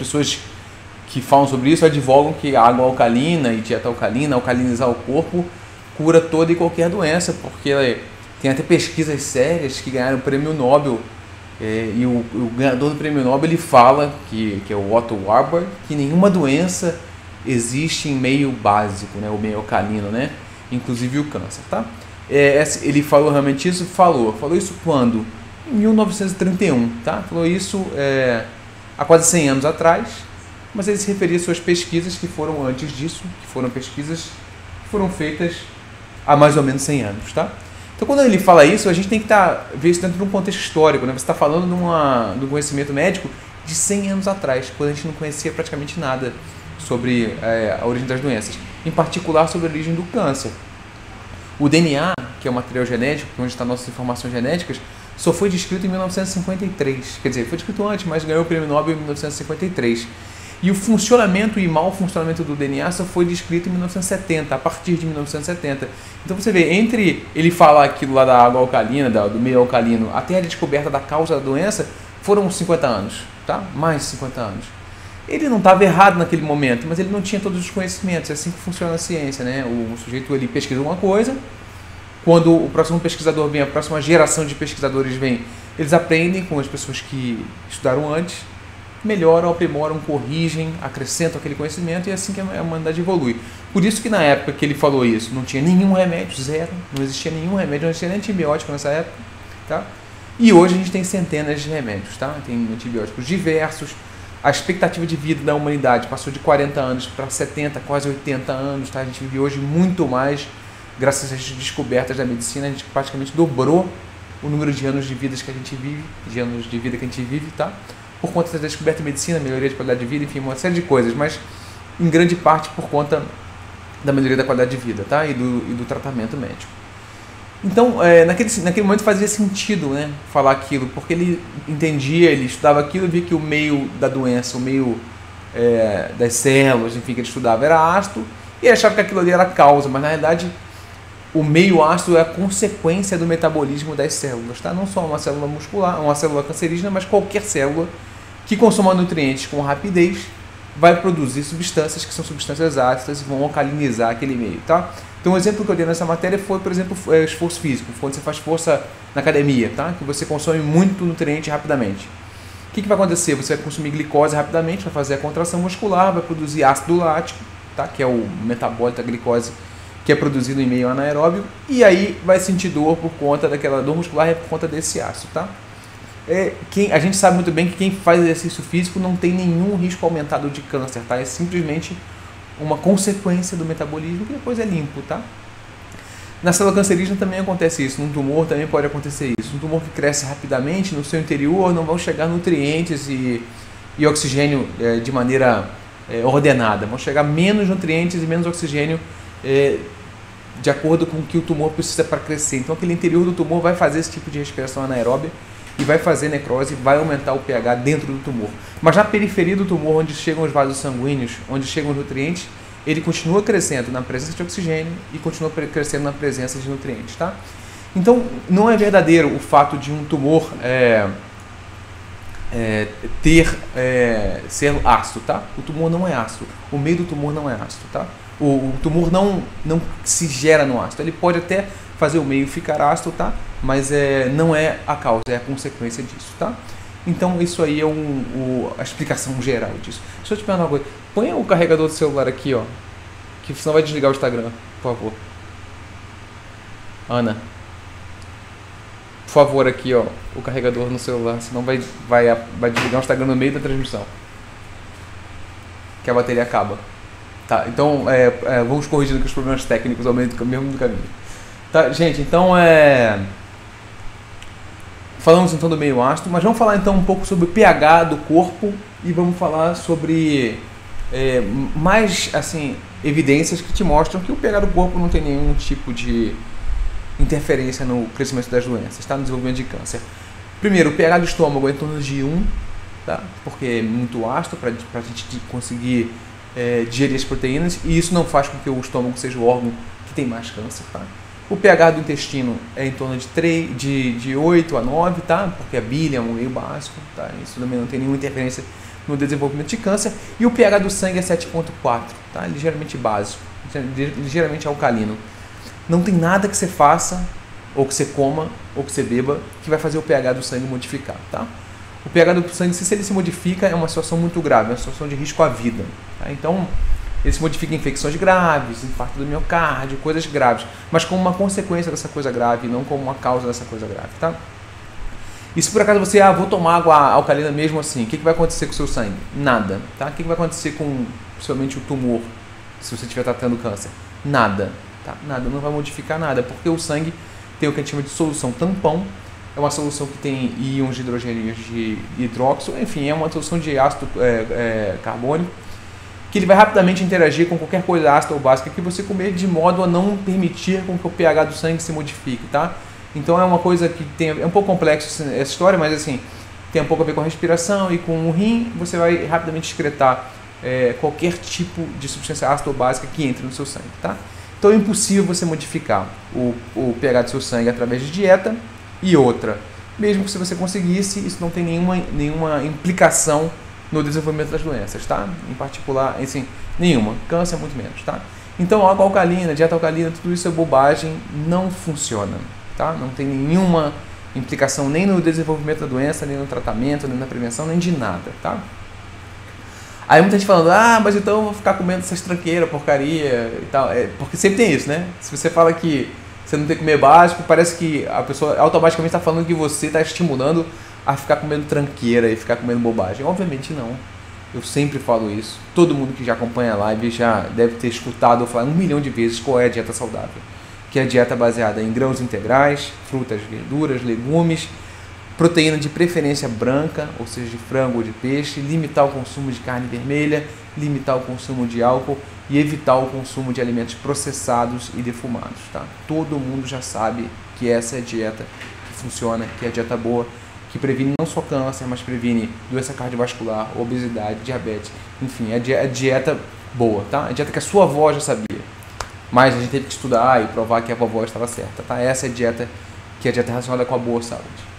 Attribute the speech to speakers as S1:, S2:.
S1: pessoas que falam sobre isso advogam que a água alcalina e dieta alcalina, alcalinizar o corpo, cura toda e qualquer doença, porque tem até pesquisas sérias que ganharam o prêmio Nobel é, e o, o, ganhador do prêmio Nobel ele fala, que, que é o Otto Warburg, que nenhuma doença existe em meio básico, né, o meio alcalino, né, inclusive o câncer. Tá? É, ele falou realmente isso? Falou. Falou isso quando? Em 1931. Tá? Falou isso é, há quase 100 anos atrás, mas ele se referia às suas pesquisas que foram antes disso, que foram pesquisas que foram feitas há mais ou menos 100 anos. Tá? Então, quando ele fala isso, a gente tem que tá, ver isso dentro de um contexto histórico. Né? Você está falando de, uma, de um conhecimento médico de 100 anos atrás, quando a gente não conhecia praticamente nada sobre é, a origem das doenças, em particular sobre a origem do câncer. O DNA, que é o material genético, onde estão nossas informações genéticas, só foi descrito em 1953. Quer dizer, foi descrito antes, mas ganhou o prêmio Nobel em 1953. E o funcionamento e mau funcionamento do DNA só foi descrito em 1970, a partir de 1970. Então você vê, entre ele falar aquilo lá da água alcalina, do meio alcalino, até a descoberta da causa da doença, foram 50 anos, tá? Mais de 50 anos. Ele não estava errado naquele momento, mas ele não tinha todos os conhecimentos. É assim que funciona a ciência, né? O sujeito ele pesquisa uma coisa, quando o próximo pesquisador vem, a próxima geração de pesquisadores vem, eles aprendem com as pessoas que estudaram antes melhoram, aprimoram, corrigem, acrescentam aquele conhecimento e é assim que a humanidade evolui. Por isso que na época que ele falou isso, não tinha nenhum remédio, zero, não existia nenhum remédio, não existia nem antibiótico nessa época, tá? E hoje a gente tem centenas de remédios, tá? Tem antibióticos diversos. A expectativa de vida da humanidade passou de 40 anos para 70, quase 80 anos, tá? A gente vive hoje muito mais graças às descobertas da medicina, a gente praticamente dobrou o número de anos de vida que a gente vive, de anos de vida que a gente vive, tá? por conta da descoberta de medicina, melhoria de qualidade de vida, enfim, uma série de coisas, mas em grande parte por conta da melhoria da qualidade de vida tá? e, do, e do tratamento médico. Então, é, naquele, naquele momento fazia sentido né, falar aquilo, porque ele entendia, ele estudava aquilo e via que o meio da doença, o meio é, das células, enfim, que ele estudava era ácido, e achava que aquilo ali era causa, mas na realidade o meio ácido é a consequência do metabolismo das células, tá? Não só uma célula muscular, uma célula cancerígena, mas qualquer célula que consuma nutrientes com rapidez vai produzir substâncias que são substâncias ácidas e vão alcalinizar aquele meio, tá? Então, um exemplo que eu dei nessa matéria foi, por exemplo, é, esforço físico, quando você faz força na academia, tá? Que você consome muito nutriente rapidamente. O que, que vai acontecer? Você vai consumir glicose rapidamente, vai fazer a contração muscular, vai produzir ácido lático, tá? Que é o metabólito da glicose que é produzido em meio anaeróbio, e aí vai sentir dor por conta daquela dor muscular é por conta desse ácido, tá? é, quem, a gente sabe muito bem que quem faz exercício físico não tem nenhum risco aumentado de câncer, tá? É simplesmente uma consequência do metabolismo que depois é limpo, tá? Na célula cancerígena também acontece isso, num tumor também pode acontecer isso. Um tumor que cresce rapidamente, no seu interior não vão chegar nutrientes e, e oxigênio é, de maneira é, ordenada, vão chegar menos nutrientes e menos oxigênio é, de acordo com o que o tumor precisa para crescer. Então aquele interior do tumor vai fazer esse tipo de respiração anaeróbia e vai fazer necrose, vai aumentar o pH dentro do tumor. Mas na periferia do tumor, onde chegam os vasos sanguíneos, onde chegam os nutrientes, ele continua crescendo na presença de oxigênio e continua crescendo na presença de nutrientes, tá? Então, não é verdadeiro o fato de um tumor é, é, ter é, ser ácido, tá? O tumor não é ácido. O meio do tumor não é ácido, tá? O, o tumor não não se gera no ácido. Ele pode até fazer o meio ficar ácido, tá? Mas é, não é a causa, é a consequência disso, tá? Então isso aí é um, a explicação geral disso. Deixa eu te perguntar uma coisa. Põe o carregador do celular aqui, ó. Que senão vai desligar o Instagram, por favor. Ana. Por favor, aqui, ó. O carregador no celular, senão vai, vai, vai desligar o Instagram no meio da transmissão. Que a bateria acaba. Tá, então é, é, vamos corrigindo que os problemas técnicos ao meio do, mesmo do caminho. Tá, gente, então é. Falamos então do meio ácido, mas vamos falar então um pouco sobre o pH do corpo e vamos falar sobre é, mais assim evidências que te mostram que o pH do corpo não tem nenhum tipo de interferência no crescimento das doenças, tá? no desenvolvimento de câncer. Primeiro, o pH do estômago é em torno de 1, tá? porque é muito ácido para a gente conseguir é, digerir as proteínas e isso não faz com que o estômago seja o órgão que tem mais câncer. Tá? O pH do intestino é em torno de, 3, de, de 8 a 9, tá? Porque a bile é um meio básico, tá? Isso também não tem nenhuma interferência no desenvolvimento de câncer. E o pH do sangue é 7,4, tá? ligeiramente básico, ligeiramente alcalino. Não tem nada que você faça, ou que você coma, ou que você beba, que vai fazer o pH do sangue modificar. Tá? O pH do sangue, se ele se modifica, é uma situação muito grave, é uma situação de risco à vida. Tá? Então, ele se modifica em infecções graves, infarto do miocárdio, coisas graves, mas como uma consequência dessa coisa grave, não como uma causa dessa coisa grave. Tá? E se por acaso você, ah, vou tomar água alcalina mesmo assim, o que, que vai acontecer com o seu sangue? Nada. Tá? O que, que vai acontecer com, principalmente, o tumor, se você estiver tratando câncer? Nada. Tá? Nada, não vai modificar nada, porque o sangue tem o que a gente chama de solução tampão, é uma solução que tem íons de hidrogênio de hidróxido, enfim, é uma solução de ácido é, é, carbônico, que ele vai rapidamente interagir com qualquer coisa ácida ou básica que você comer, de modo a não permitir com que o pH do sangue se modifique, tá? Então é uma coisa que tem, é um pouco complexo essa história, mas assim, tem um pouco a ver com a respiração e com o rim, você vai rapidamente excretar é, qualquer tipo de substância ácida ou básica que entre no seu sangue, tá? Então é impossível você modificar o, o pH do seu sangue através de dieta e outra. Mesmo que se você conseguisse, isso não tem nenhuma, nenhuma implicação no desenvolvimento das doenças, tá? Em particular, assim, nenhuma. Câncer muito menos, tá? Então água alcalina, dieta alcalina, tudo isso é bobagem, não funciona tá? Não tem nenhuma implicação nem no desenvolvimento da doença, nem no tratamento, nem na prevenção, nem de nada, tá? Aí muita gente falando, ah, mas então eu vou ficar comendo essas tranqueiras, porcaria e tal. É, porque sempre tem isso, né? Se você fala que você não tem comer básico, parece que a pessoa automaticamente está falando que você está estimulando a ficar comendo tranqueira e ficar comendo bobagem. Obviamente não. Eu sempre falo isso. Todo mundo que já acompanha a live já deve ter escutado eu falar um milhão de vezes qual é a dieta saudável que é a dieta baseada em grãos integrais, frutas, verduras, legumes, proteína de preferência branca, ou seja, de frango ou de peixe, limitar o consumo de carne vermelha, limitar o consumo de álcool e evitar o consumo de alimentos processados e defumados. Tá? Todo mundo já sabe que essa é a dieta que funciona, que é a dieta boa, que previne não só câncer, mas previne doença cardiovascular, obesidade, diabetes, enfim, é a dieta boa, tá? A dieta que a sua avó já sabia. Mas a gente teve que estudar e provar que a vovó estava certa, tá? Essa é a dieta que é a dieta relacionada com a boa saúde.